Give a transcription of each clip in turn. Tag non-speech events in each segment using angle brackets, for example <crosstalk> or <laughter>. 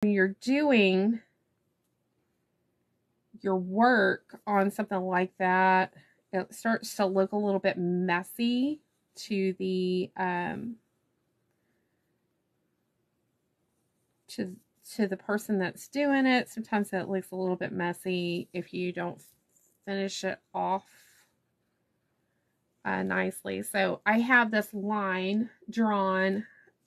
when you're doing your work on something like that, it starts to look a little bit messy to the um to to the person that's doing it. Sometimes it looks a little bit messy if you don't finish it off uh, nicely. So I have this line drawn.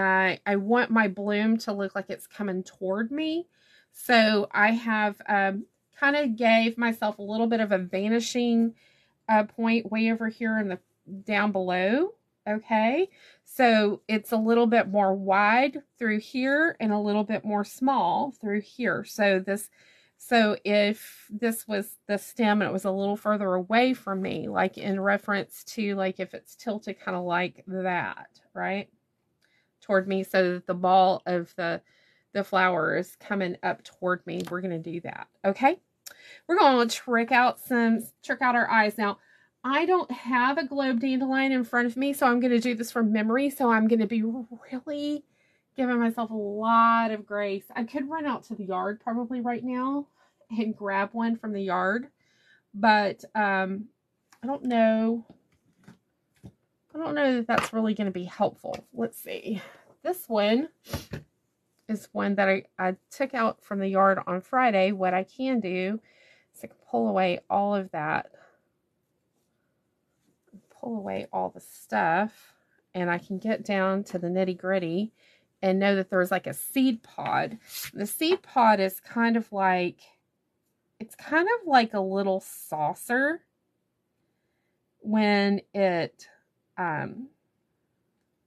I want my bloom to look like it's coming toward me. So I have um, kind of gave myself a little bit of a vanishing uh, point way over here in the down below. Okay, so it's a little bit more wide through here and a little bit more small through here. So this, so if this was the stem and it was a little further away from me, like in reference to like if it's tilted kind of like that, right? Toward me so that the ball of the, the flower is coming up toward me. We're going to do that. Okay. We're going to trick out some, trick out our eyes. Now, I don't have a globe dandelion in front of me, so I'm going to do this from memory. So I'm going to be really giving myself a lot of grace. I could run out to the yard probably right now and grab one from the yard, but um, I don't know. I don't know that that's really going to be helpful. Let's see. This one is one that I, I took out from the yard on Friday. What I can do is I can pull away all of that pull away all the stuff and I can get down to the nitty gritty and know that there's like a seed pod. The seed pod is kind of like, it's kind of like a little saucer when it, um,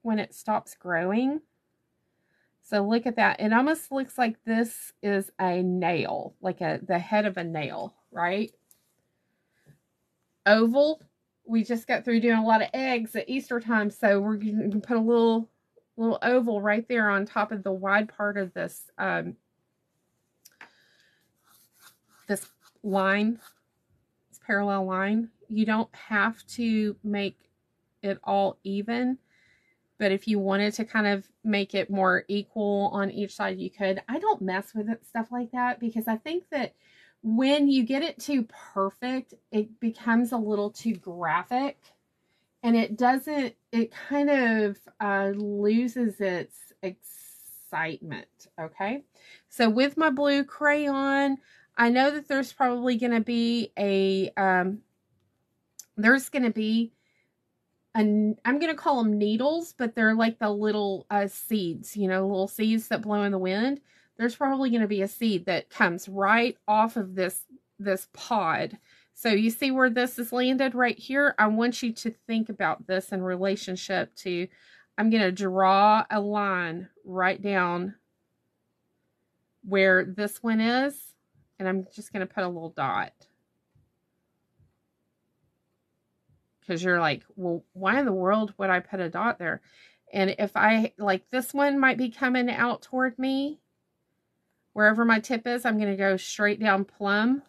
when it stops growing. So look at that. It almost looks like this is a nail, like a the head of a nail, right? Oval, we just got through doing a lot of eggs at Easter time, so we're going to put a little little oval right there on top of the wide part of this um, this line, this parallel line. You don't have to make it all even, but if you wanted to kind of make it more equal on each side, you could. I don't mess with it, stuff like that because I think that when you get it too perfect, it becomes a little too graphic and it doesn't, it kind of uh, loses its excitement. Okay. So with my blue crayon, I know that there's probably going to be a, um, there's going to be and I'm going to call them needles, but they're like the little uh, seeds, you know, little seeds that blow in the wind there's probably going to be a seed that comes right off of this, this pod. So you see where this is landed right here? I want you to think about this in relationship to, I'm going to draw a line right down where this one is. And I'm just going to put a little dot. Because you're like, well, why in the world would I put a dot there? And if I, like this one might be coming out toward me wherever my tip is, I'm going to go straight down plumb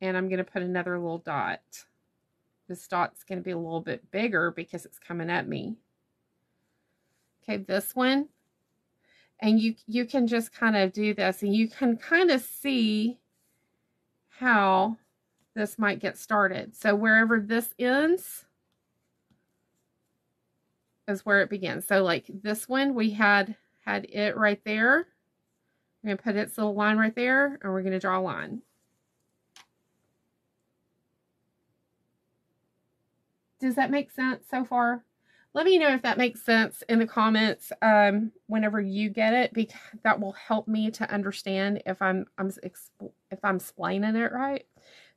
and I'm going to put another little dot. This dot's going to be a little bit bigger because it's coming at me. Okay, this one. And you, you can just kind of do this and you can kind of see how this might get started. So wherever this ends is where it begins. So like this one, we had had it right there. We're going to put its little line right there, and we're going to draw a line. Does that make sense so far? Let me know if that makes sense in the comments um, whenever you get it, because that will help me to understand if I'm, I'm if I'm explaining it right.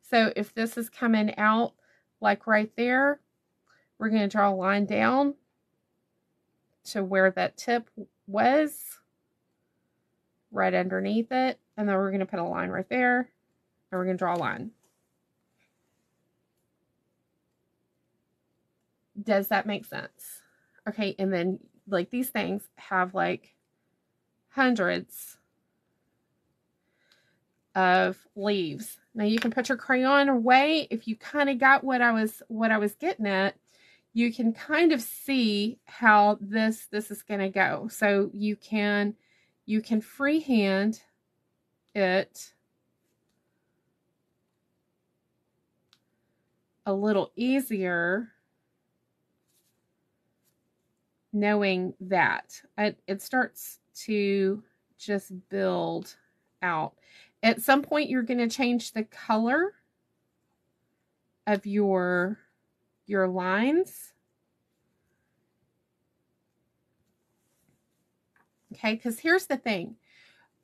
So if this is coming out like right there, we're going to draw a line down to where that tip was right underneath it. And then we're going to put a line right there. And we're going to draw a line. Does that make sense? Okay, and then like these things have like hundreds of leaves. Now you can put your crayon away if you kind of got what I was what I was getting at. You can kind of see how this this is going to go. So you can you can freehand it a little easier knowing that. It, it starts to just build out. At some point, you're going to change the color of your, your lines. Okay, because here's the thing.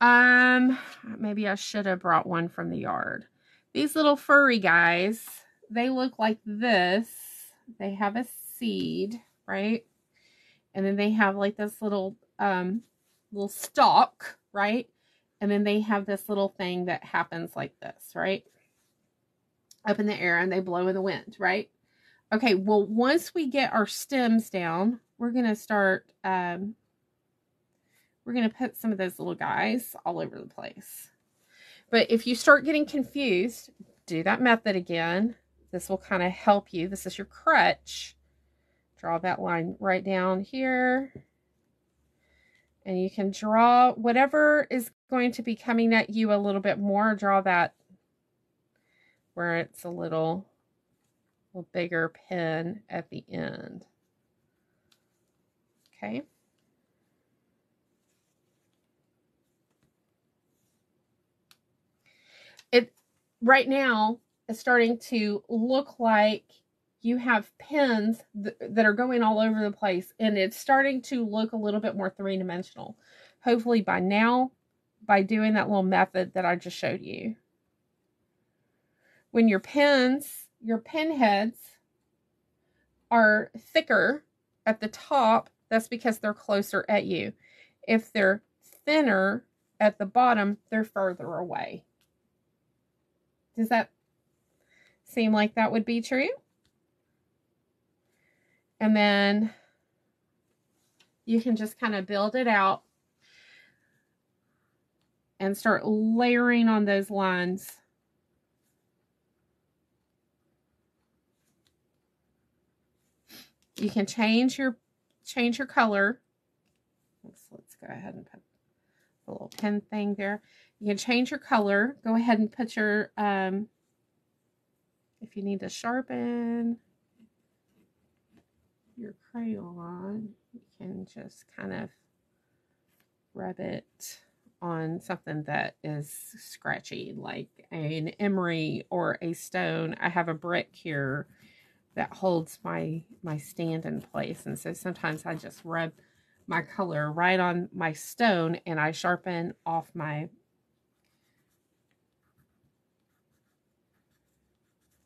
Um, maybe I should have brought one from the yard. These little furry guys, they look like this. They have a seed, right? And then they have like this little, um, little stalk, right? And then they have this little thing that happens like this, right? Up in the air and they blow in the wind, right? Okay, well, once we get our stems down, we're going to start, um, we're going to put some of those little guys all over the place. But if you start getting confused, do that method again. This will kind of help you. This is your crutch. Draw that line right down here. And you can draw whatever is going to be coming at you a little bit more. Draw that where it's a little, little bigger pin at the end. Okay. It right now is starting to look like you have pins th that are going all over the place and it's starting to look a little bit more three-dimensional. Hopefully by now, by doing that little method that I just showed you. When your pins, your pin heads are thicker at the top, that's because they're closer at you. If they're thinner at the bottom, they're further away. Does that seem like that would be true? And then you can just kind of build it out and start layering on those lines. You can change your change your color. Let's, let's go ahead and put the little pen thing there. You can change your color. Go ahead and put your, um, if you need to sharpen, your crayon, you can just kind of rub it on something that is scratchy, like an emery or a stone. I have a brick here that holds my, my stand in place. And so sometimes I just rub my color right on my stone and I sharpen off my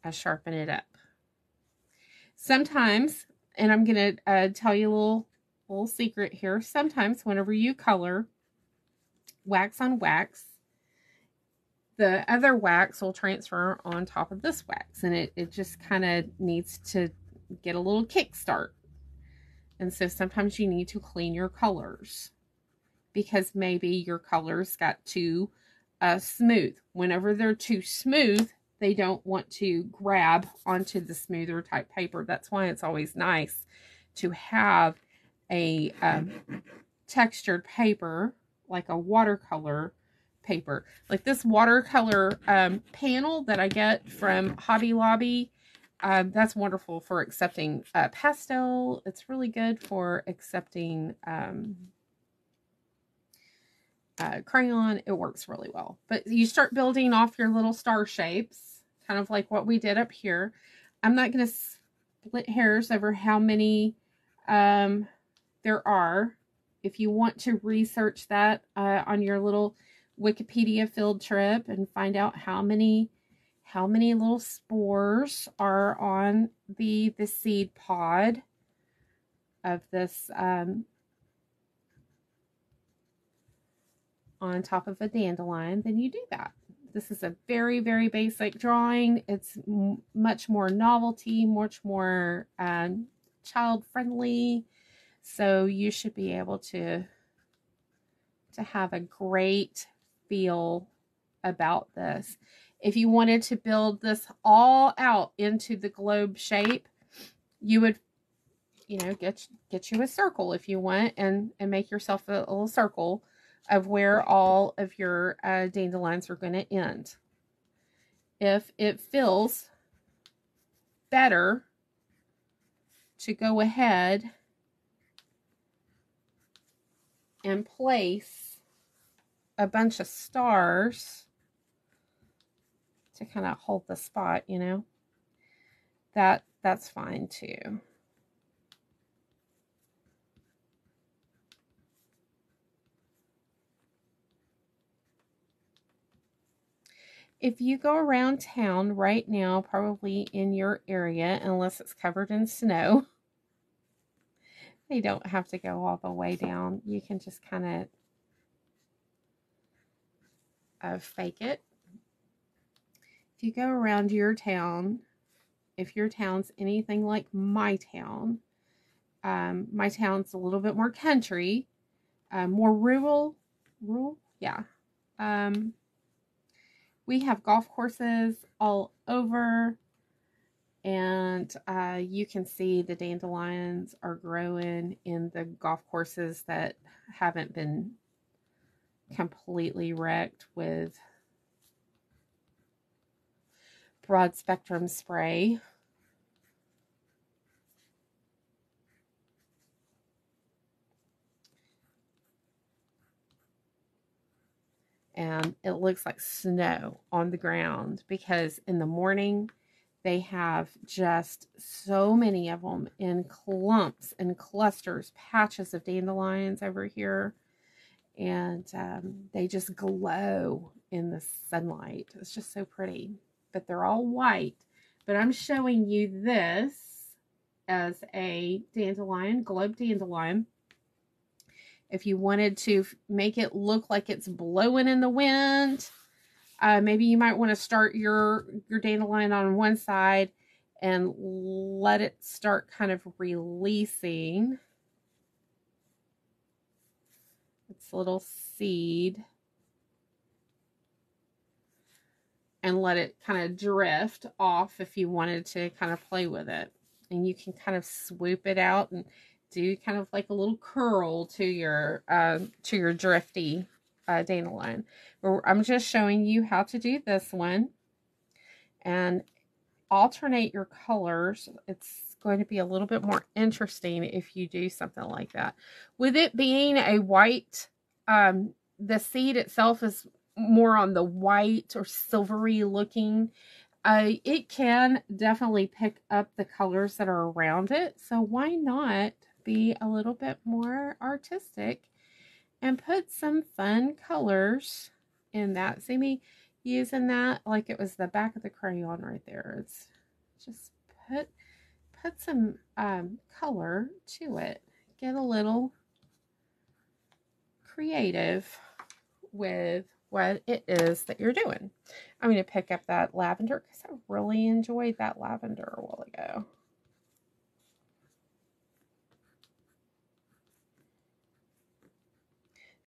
I sharpen it up. Sometimes and I'm to uh, tell you a little, little secret here. Sometimes whenever you color wax on wax, the other wax will transfer on top of this wax. And it, it just kind of needs to get a little kickstart. And so sometimes you need to clean your colors because maybe your colors got too uh, smooth. Whenever they're too smooth, they don't want to grab onto the smoother type paper. That's why it's always nice to have a um, textured paper, like a watercolor paper. Like this watercolor um, panel that I get from Hobby Lobby, um, that's wonderful for accepting uh, pastel. It's really good for accepting um, uh, crayon, it works really well. But you start building off your little star shapes, kind of like what we did up here. I'm not going to split hairs over how many um, there are. If you want to research that uh, on your little Wikipedia field trip and find out how many how many little spores are on the the seed pod of this um, on top of a dandelion, then you do that. This is a very, very basic drawing. It's much more novelty, much more um, child-friendly. So you should be able to, to have a great feel about this. If you wanted to build this all out into the globe shape, you would, you know, get get you a circle if you want and, and make yourself a, little circle of where all of your uh, dandelions are going to end. If it feels better to go ahead and place a bunch of stars to kind of hold the spot, you know, that that's fine too. if you go around town right now, probably in your area, unless it's covered in snow, <laughs> they don't have to go all the way down. You can just kind of uh, fake it. If you go around your town, if your town's anything like my town, um, my town's a little bit more country, uh, more rural, rural, yeah. Um, we have golf courses all over and uh, you can see the dandelions are growing in the golf courses that haven't been completely wrecked with broad spectrum spray. and it looks like snow on the ground because in the morning they have just so many of them in clumps and clusters, patches of dandelions over here. And um, they just glow in the sunlight. It's just so pretty. But they're all white. But I'm showing you this as a dandelion, globe dandelion if you wanted to make it look like it's blowing in the wind, uh, maybe you might want to start your, your dandelion on one side and let it start kind of releasing its little seed and let it kind of drift off if you wanted to kind of play with it. And you can kind of swoop it out and do kind of like a little curl to your uh, to your drifty uh, dandelion. I'm just showing you how to do this one and alternate your colors. It's going to be a little bit more interesting if you do something like that. With it being a white, um, the seed itself is more on the white or silvery looking. Uh, it can definitely pick up the colors that are around it. So why not be a little bit more artistic and put some fun colors in that. See me using that like it was the back of the crayon right there. It's just put put some um, color to it. Get a little creative with what it is that you're doing. I'm going to pick up that lavender because I really enjoyed that lavender a while ago.